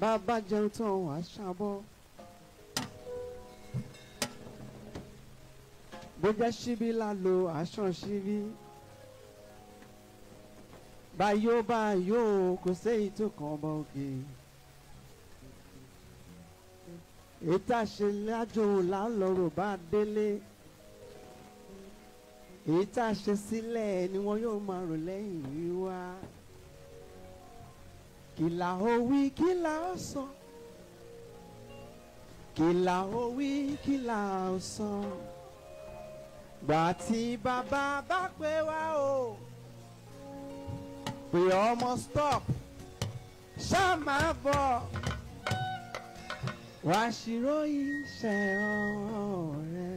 bàbá jẹun tán wàá ṣàbọ̀. bójá síbí la lo aṣọ síbí. báyó báyó kò séyìí tó kàn bọ́ òkè. ètò àṣelájò láńlọ́rọ̀ bá délé èyí tá sílẹ̀ ni wọn yóò máa rò lẹ́yìn wíwá kìlà ó wí kìlà ó sọ kìlà ó wí kìlà ó sọ gbà tí bàbá bá pè wá o pè ọmọ stop. Ṣáà máa bọ̀. Wá ṣírò iṣẹ́ ọ̀rẹ́.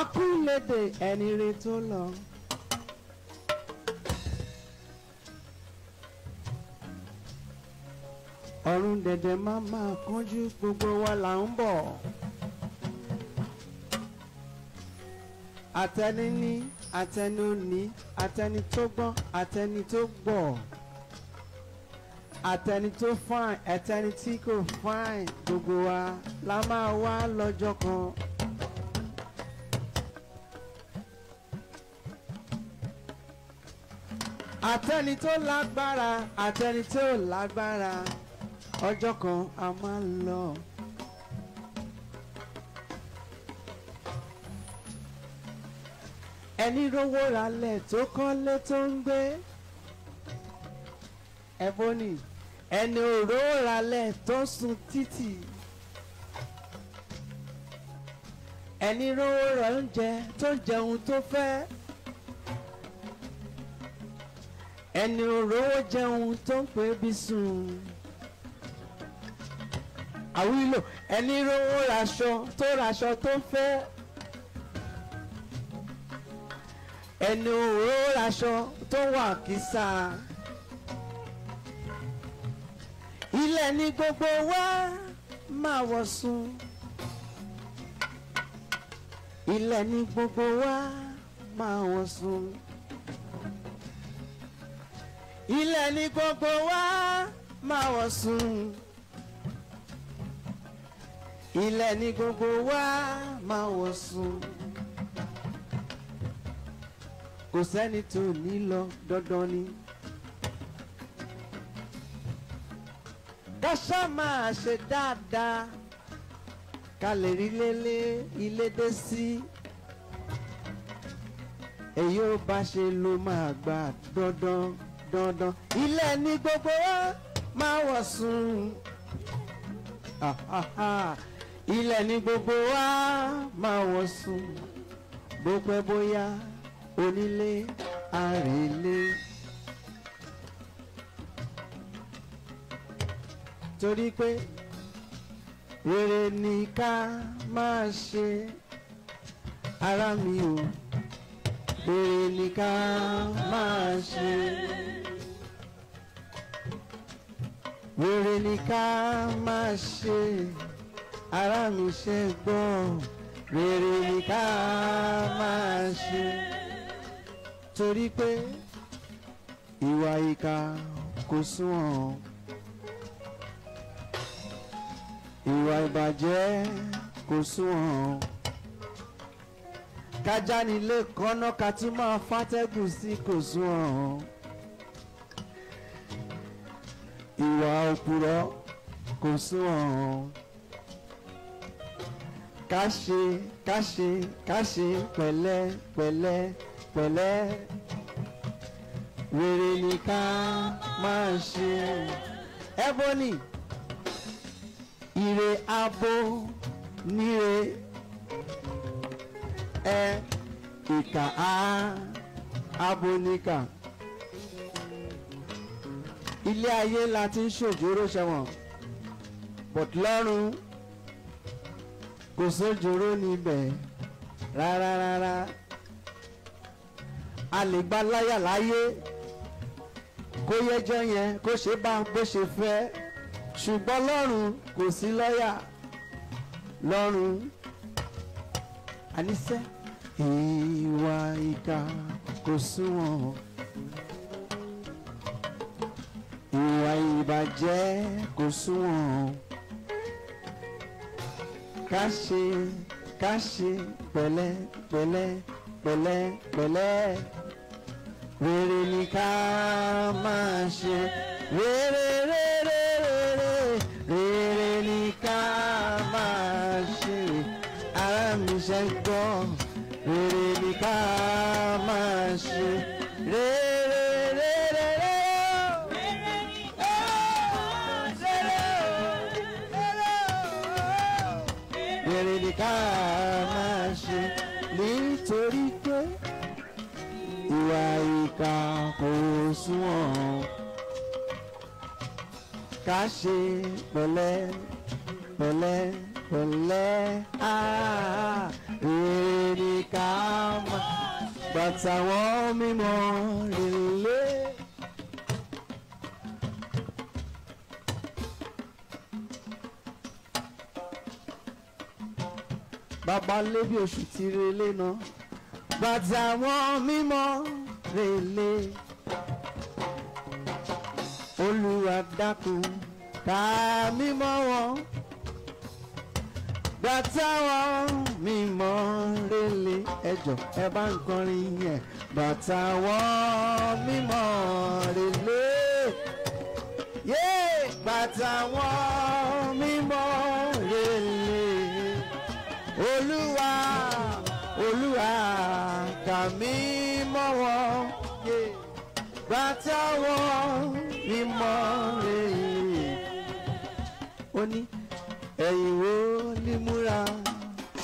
Akúlédè ẹni re tó lọ. ọ̀run dẹ̀dẹ̀ máa máa kánjú gbogbo wa là ń bọ̀. àtẹni ní àtẹni òní àtẹni tó gbọ́n àtẹni tó gbọ́ àtẹni tó fine àtẹni tí kò fine gbogbo wa la máa wá lọ́jọ́ kan. Àtẹni tó lágbára àtẹni tó lágbára ọjọ́ kan a máa ń lọ. ẹni rówó ralẹ̀ tó kọ́lé tó ń gbé ẹ̀bọ́nì ẹni òró ralẹ̀ tó sun títì ẹni rówó rẹ̀ oúnjẹ tó jẹun tó fẹ́. Ẹni òróró jẹun tó ń pè bí sùn. àwílò ẹni rówó raṣọ tó raṣọ tó fẹ́. ẹni òróró raṣọ tó wà kìsà. ilẹ̀ ní gbogbo wa máa wọ̀ sùn. ilẹ̀ ní gbogbo wa máa wọ̀ sùn ilẹ̀ ní gbogbo wa máa wọ̀ sùn. ilẹ̀ ní gbogbo wa máa wọ̀ sùn. kò sẹ́ni tó ní lọ dandan ni. káṣá máa ṣe dáadáa ká lè rí lélé ilé dé sí. èyí ò bá ṣe ló máa gbà dandan dandan ilé ní gbogbo wa máa wọ̀ sùn. ilé ní gbogbo wa máa wọ̀ sùn. bó bóyá onílé àrèlé. torí pé rere ni ká máa ṣe ara mi o rere ni ká máa ṣe. rere ni ká máa ṣe ara mi ṣe gbọ́. Rere ni ká máa ṣe torí pé ìwà ìkà kò sunwọ̀n ìwà ìbàjẹ́ kò sunwọ̀n kájánilé kọ́nà ká tún máa fàtẹ́gùn sí kò sunwọ̀n. ìwà òpùrọ́ kò sunwọ̀n ká ṣe ká ṣe ká ṣe pẹ̀lẹ́ pẹ̀lẹ́ pẹ̀lẹ́. Rere ni ká máa ṣe. Ebony ire abo níre ẹ ìkà á abo níkà ilé ayé la ti ń ṣòjóró ṣẹ̀wọ̀n but lọ́run kò sójóró níbẹ̀ rárá rárá. A lè gba láyà láyé kó yẹjọ́ yẹn kó ṣe bá bó ṣe fẹ́. Ṣùgbọ́n lọ́rùn kò sí lọ́yà lọ́rùn àníṣe ìwà ìkà kò sunwọ̀n ìwà ìbàjẹ́ kò sunwọ̀n ká ṣe ká ṣe pẹ̀lẹ́ pẹ̀lẹ́ pẹ̀lẹ́ pẹ̀lẹ́. Rere ni ká máa ṣe. Rere rere nítorí pé ìwà ìkà kò sunwọ̀n. Ká ṣe pẹ̀lẹ́ pẹ̀lẹ́ pẹ̀lẹ́. Ah, rere ni ká máa bàtà mímọ́ rèlé. Bàbá lé bí oṣù tí relé náà bàtà wọn mímọ́ relé. Olúwa dákun ká mímọ́ wọn. Bàtà wọn mímọ́ relé. Ẹjọ ẹ bá ń kọrin yẹn. Bàtà wọn mímọ́ relé. Yé bàtà wọn kà mí mọ́ wọn yé bàtà wọn mímọ́ rèé ó ní ẹ̀yìn wo ní múra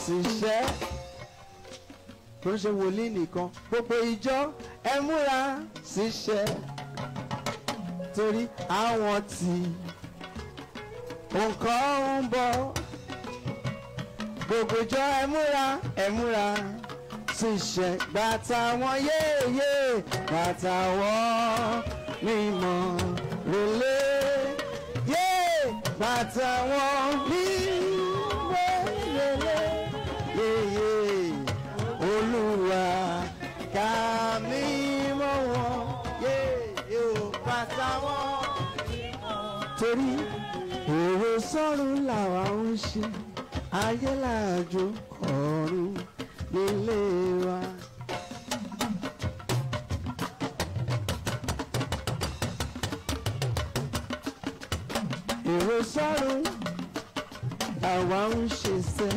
ṣiṣẹ́ tó ń ṣe wòlíì nìkan gbogbo ìjọ ẹ múra ṣiṣẹ́ torí àwọn tí nǹkan ń bọ̀ gbogbo ìjọ ẹ múra ẹ múra ṣiṣẹ́ bàtà wọn yéèyé bàtà wọn mímọ́ relé yé bàtà wọn mímọ́ relé yéyé olúwa ká mímọ́ wọn. Yéyé o bàtà wọn torí èrò sọ́run làwa ń ṣe. Ayé làjò ọ̀run nílé wa. èrò sọ́run làwa ń ṣe sẹ́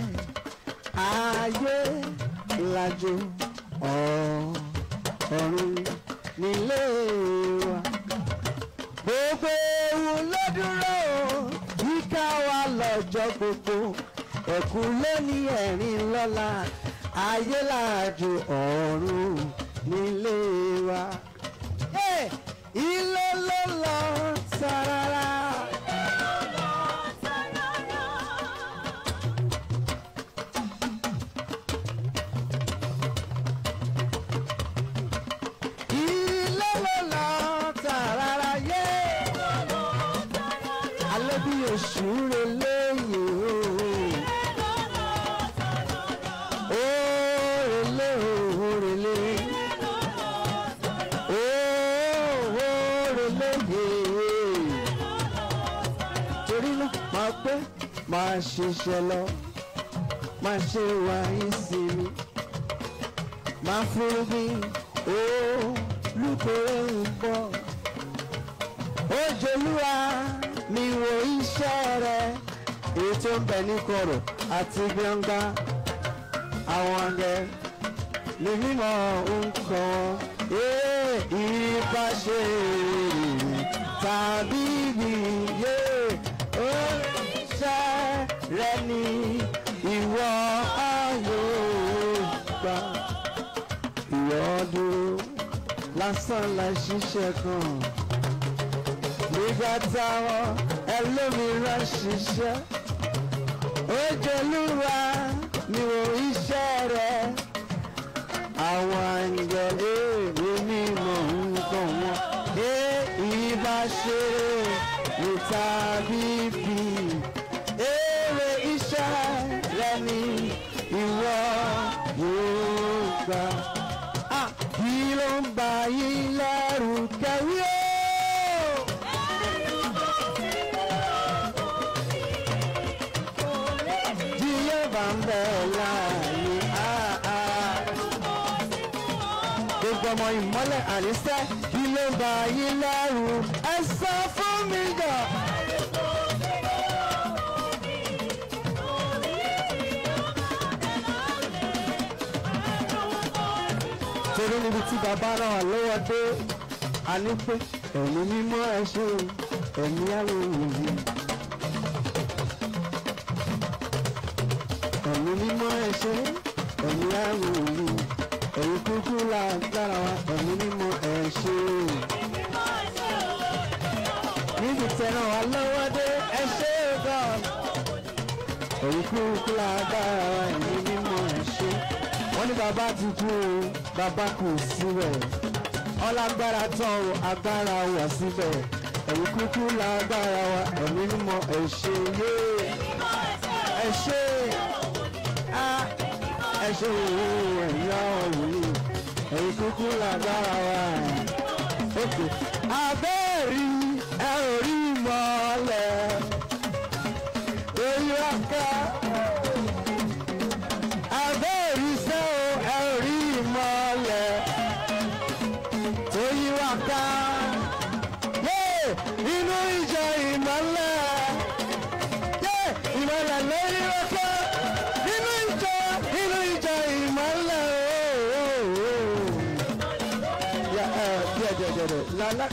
ayé làjò ọ̀run nílé wa. gbogbo ewu ló dúró yíká wa lọ́jọ́ gbogbo ẹ̀kún lóní ẹ̀rín lọ́la ayé làjò ọ̀run nílé wa. Ṣiṣẹ́ lọ, máa ṣe wá ìsinmi, máa fún mi olùkórè ń bọ̀. Ojolúwa mi wo iṣẹ́ rẹ̀, èyí tó ń bẹ ní kọ̀rọ̀ àti gbọ̀ngà àwọn àgẹ̀ ní mímọ́ nǹkan ìbáṣe tàbí rẹ ni ìwọ ayò gbà. Ìwọ dúró lásán la ṣiṣẹ́ kan. Nígbà táwọn ẹlòmíràn ṣiṣẹ́ ojúlúwa mi ò iṣẹ́ rẹ̀. Àwọn àǹgẹ̀lẹ̀ mi mímọ̀ nǹkan wọn. Ẹ ìbá ṣe ọmọ ìmọ́lẹ̀ àníṣẹ́ kí ló ń bá yín lẹ́rù ẹ sọ fún mi jọ. torí níbi tí bàbá náà lọ́wọ́ dé a ní pé ẹ̀mí mímọ́ ẹ ṣe o ẹ̀mí àwọn òye. ẹ̀mí mímọ́ ẹ ṣe ẹ̀mí àwọn òye. Ẹ̀yin kúkú lágbára wa ẹ̀mí mímọ́ ẹ ṣe níbi tẹ̀ràn wà lọ́wọ́ dé ẹ ṣe o God. ẹ̀yin kúkú lágbára wa ẹ̀mí mímọ́ ẹ ṣe. wọ́n ní bàbá ti kú o bàbá kù síbẹ̀. Ọlágbára tán o agbára wà síbẹ̀. Ẹ̀yin kúkú lágbára wa ẹ̀mí mímọ́ ẹ yé ẹ á ẹ ṣé òwò àwọn wòlíì ẹ̀yin kúkú lágbára wa. Òkè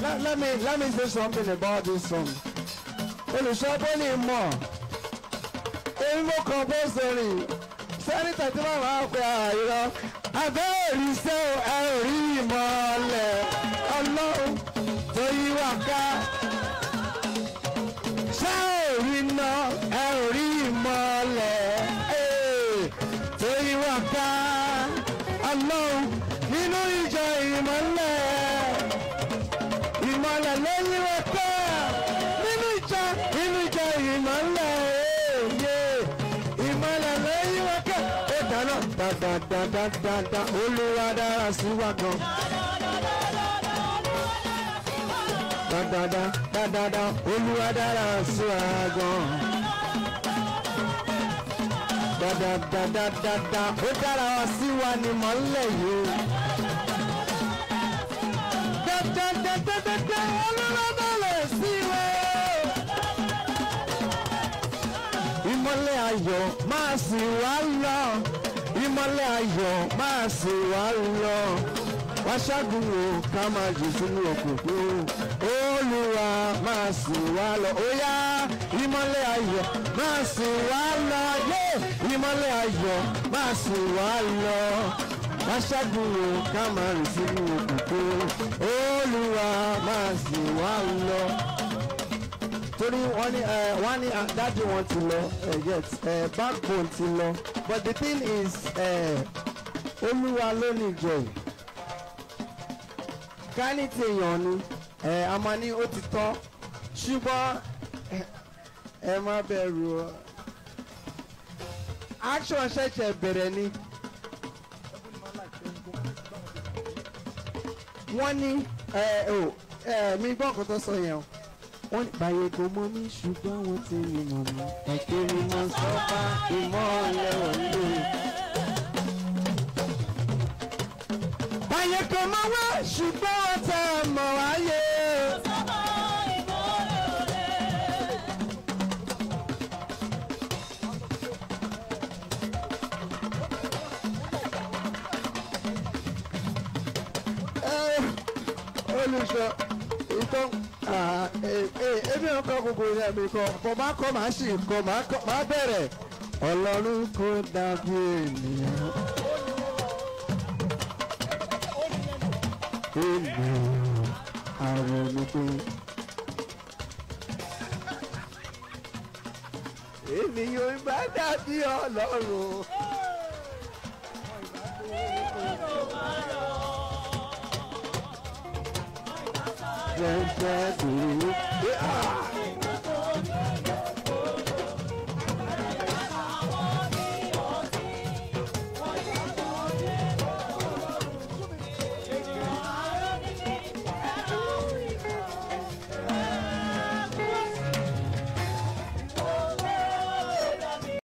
la, let me let me say something about this song. Olùṣọ́ ní mọ̀, èmi mo kàn bó tí wọ́n máa ń pe àìrọ́. Abẹ́ òrìṣẹ́ ẹ rí ìmọ̀lẹ̀. Ọlọ́run tó yí wá ká wá ká nínú ìjọ nínú ìjọ ìmọ̀lẹ̀ ee, ìmọ̀lẹ̀ wá ká ó dáná dáadáa olúwa dára sí wa gan. dáadáa dáadáa olúwa dára sí wa gan. dáadáa dáadáa ó dára sí wa ní mọ́lẹ̀ yìí. Ayọ̀ máa sì wá lọ. Ìmọ́lẹ̀ ayọ̀ máa sì wá lọ. Wá ṣáàgùn wò ká máa jù sínú òkùnkùn. Olúwa máa sì wá lọ. Ó yá ìmọ́lẹ̀ ayọ̀ máa sì wá lọ. Yé ayọ̀ máa sì wá lọ. Wá ṣáàgùn wò ká máa rìn sínú òkùnkùn. Olúwa máa sì wá lọ torí wọ́n ní wọ́n ní dájú wọn ti lọ. Ẹ yes backbone ti lọ. But the thing is olúwa ló ní ìjọ yìí. Káni ti èèyàn ni. A máa ní ó ti tọ́. Ṣùgbọ́n ẹ má bẹ̀rù ọ action ṣẹ̀ṣẹ̀ bẹ̀rẹ̀ ni. Wọ́n ní mi gbọ́ nǹkan tó sọ yẹn o wọ́n báyé kò mọ mí ṣùgbọ́n wọ́n ti ní mọ̀ mí. ẹ̀kẹ́ mi mọ sọ́fà ìmọ̀lẹ̀ òǹdó. báyé kò mọ wá ṣùgbọ́n wọ́n tẹ mọ̀ wáyé. olùṣọ́ ìtọ́ ebi ọkọ gbogbo yẹn mi kọ kọ máa kọ máa sì kọ máa bẹ̀rẹ̀ ọlọ́run kò dàbí ènìyàn. ènìyàn àwọn onígbé. ènìyàn ìbá dàbí ọlọ́run. Thank ṣẹ́gun.